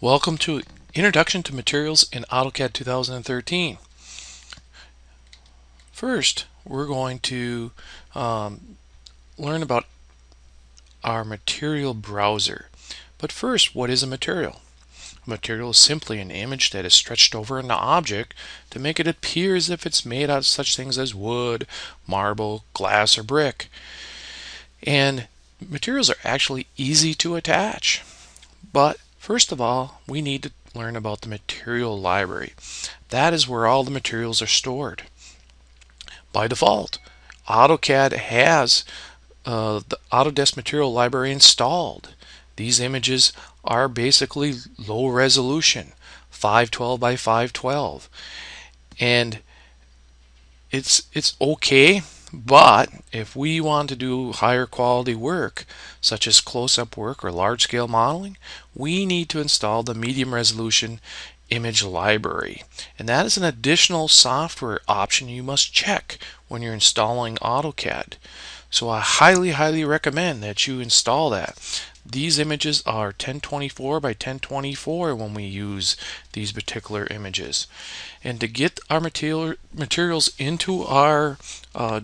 Welcome to Introduction to Materials in AutoCAD 2013. First, we're going to um, learn about our material browser. But first, what is a material? A material is simply an image that is stretched over an object to make it appear as if it's made out of such things as wood, marble, glass, or brick. And materials are actually easy to attach. But First of all, we need to learn about the material library. That is where all the materials are stored. By default, AutoCAD has uh, the Autodesk Material Library installed. These images are basically low resolution, 512 by 512. And it's it's okay but if we want to do higher quality work, such as close-up work or large-scale modeling, we need to install the medium resolution image library. And that is an additional software option you must check when you're installing AutoCAD. So I highly, highly recommend that you install that. These images are 1024 by 1024 when we use these particular images. And to get our material, materials into our uh,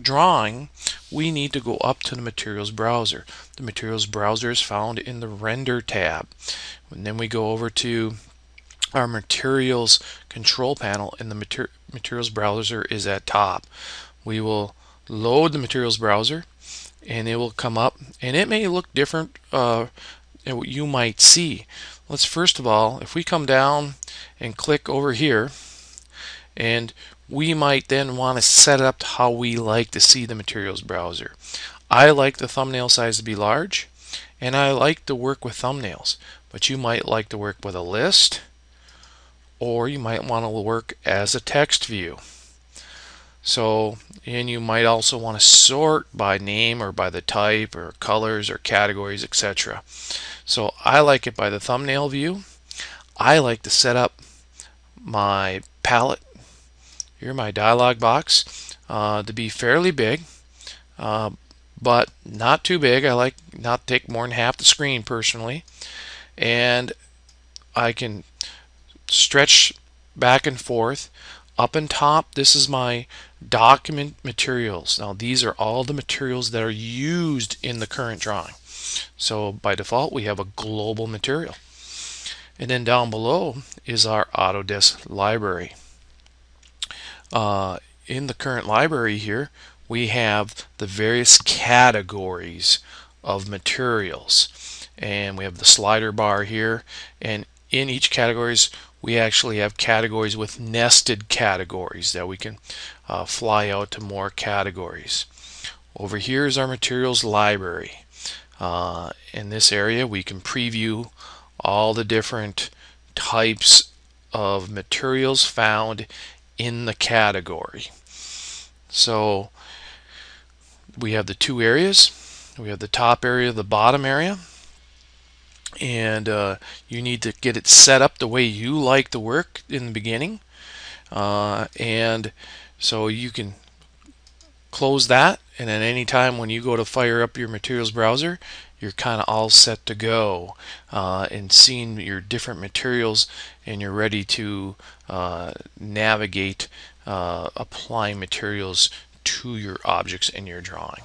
drawing, we need to go up to the materials browser. The materials browser is found in the render tab. And then we go over to our materials control panel and the mater materials browser is at top. We will load the materials browser and it will come up and it may look different uh, than what you might see. Let's first of all, if we come down and click over here and we might then want to set up how we like to see the materials browser. I like the thumbnail size to be large and I like to work with thumbnails but you might like to work with a list or you might want to work as a text view. So, and you might also want to sort by name or by the type or colors or categories, etc. So I like it by the thumbnail view. I like to set up my palette, here my dialog box, uh, to be fairly big, uh, but not too big. I like not take more than half the screen personally. And I can stretch back and forth up and top, this is my document materials. Now these are all the materials that are used in the current drawing. So by default, we have a global material. And then down below is our Autodesk library. Uh, in the current library here, we have the various categories of materials. And we have the slider bar here. And in each categories, we actually have categories with nested categories that we can uh, fly out to more categories. Over here is our materials library. Uh, in this area we can preview all the different types of materials found in the category. So we have the two areas. We have the top area, the bottom area and uh, you need to get it set up the way you like the work in the beginning uh, and so you can close that and at any time when you go to fire up your materials browser you're kind of all set to go uh, and seeing your different materials and you're ready to uh, navigate uh, applying materials to your objects in your drawing.